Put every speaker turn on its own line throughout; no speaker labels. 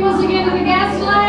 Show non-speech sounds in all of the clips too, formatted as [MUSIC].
conseguindo, me desce.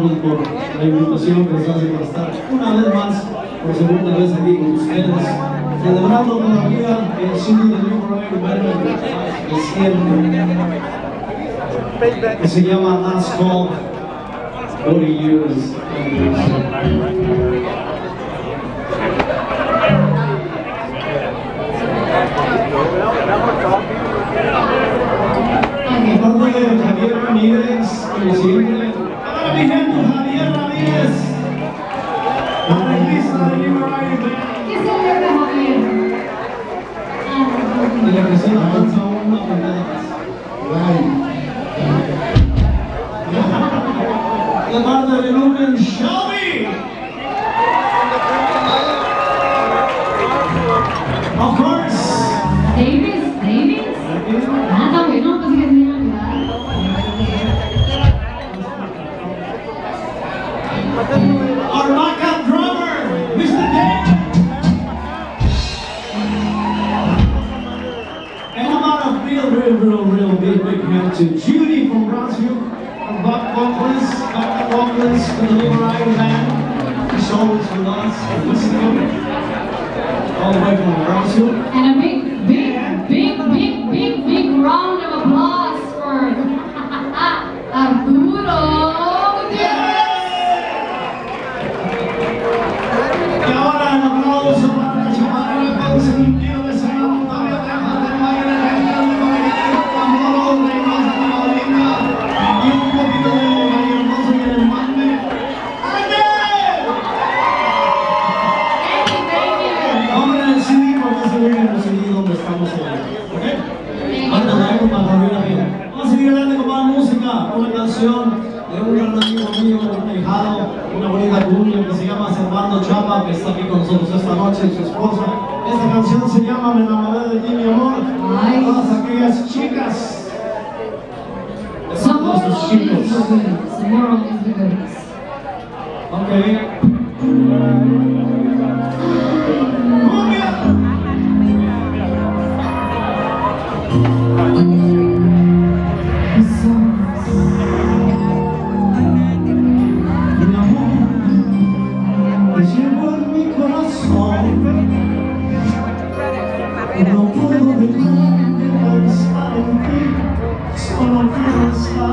Robles por la invitación que les hace para estar una vez más, por segunda vez aquí con ustedes, celebrando todavía el siglo de New que se llama Last Call 40 Years Javier Ramírez, presidente Right. [LAUGHS] The mother illumined show me! to Judy from Bronzeville, from Buck Bucklands, Buck Bucklands from the Little Band. She's always with us all the way from Bronzeville. Massachusetts. Amen.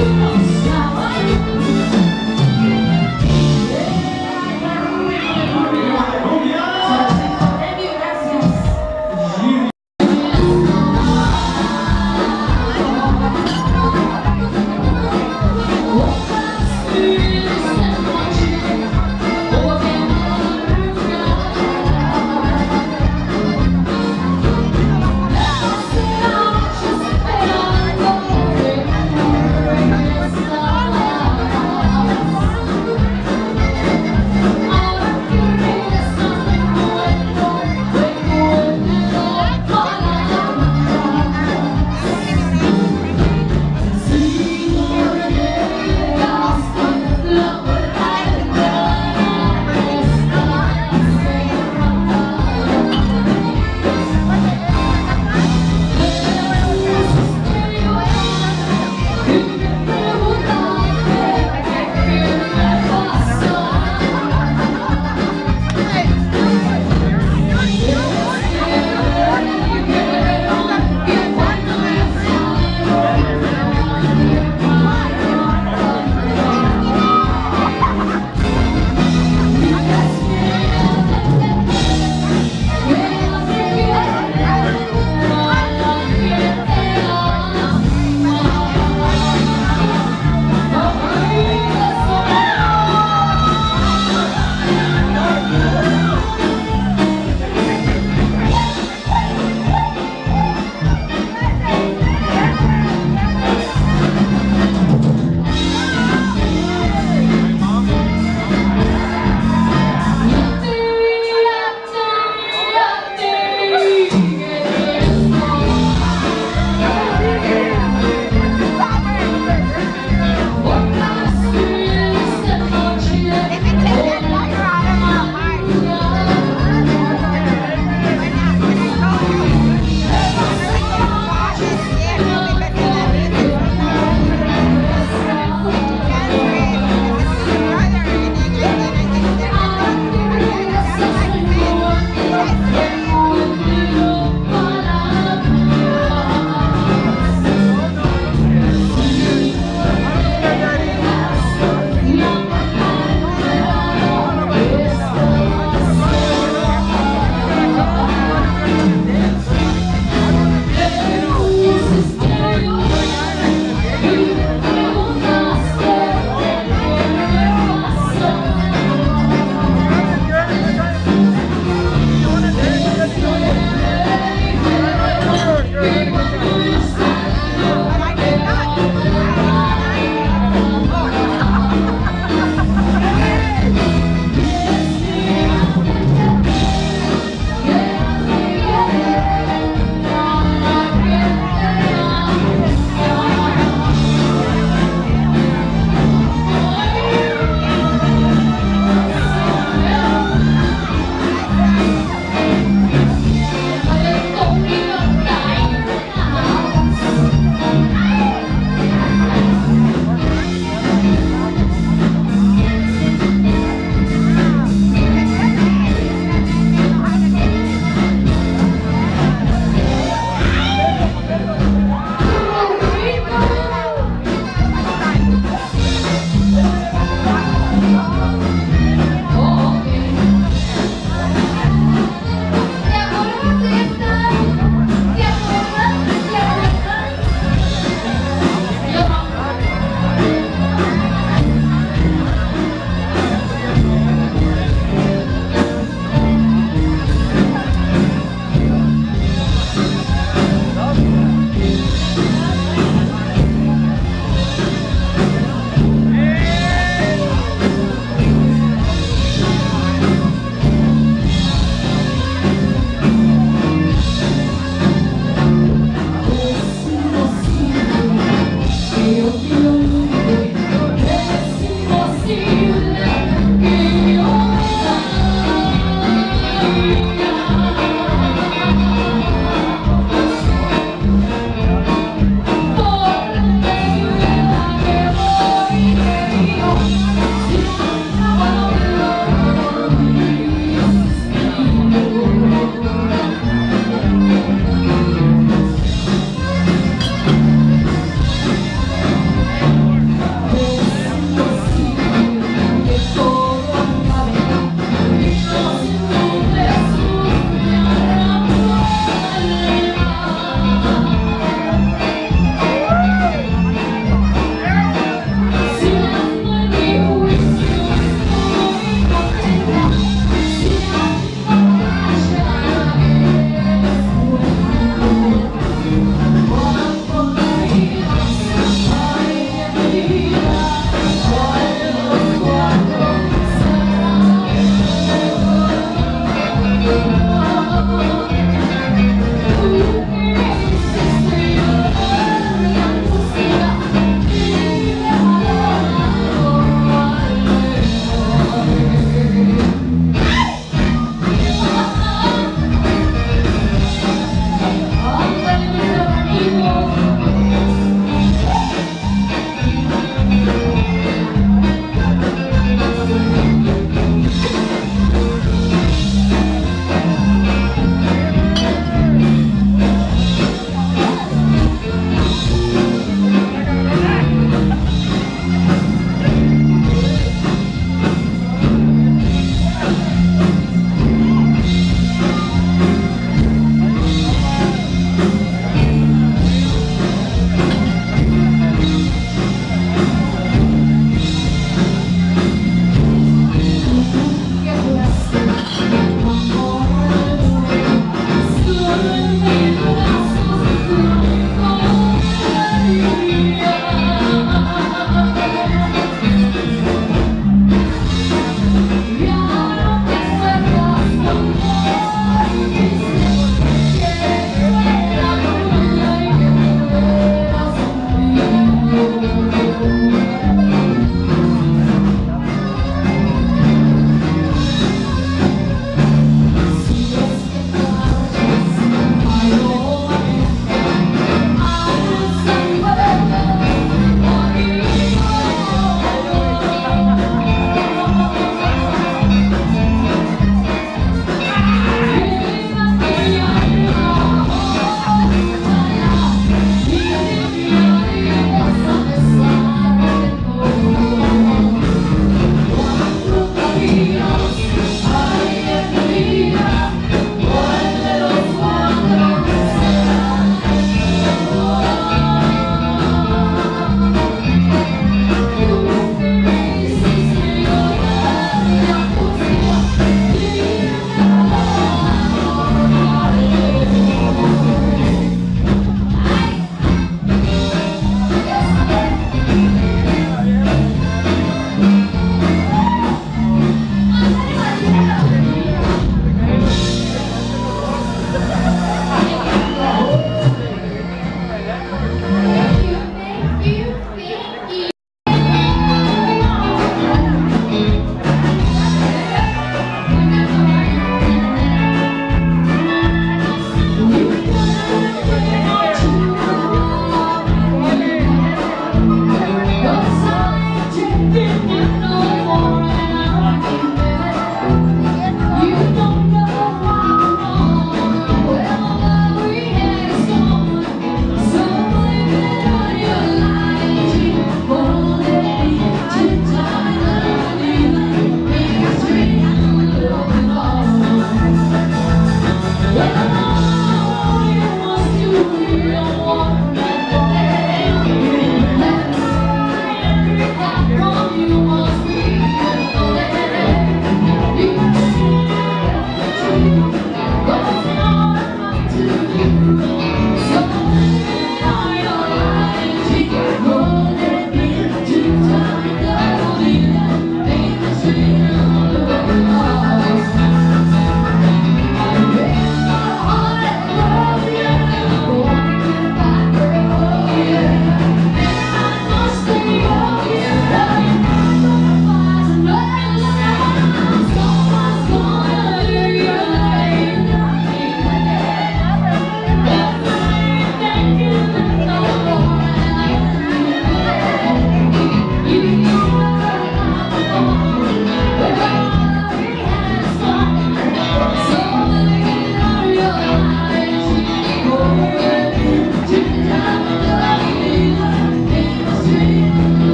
Oh.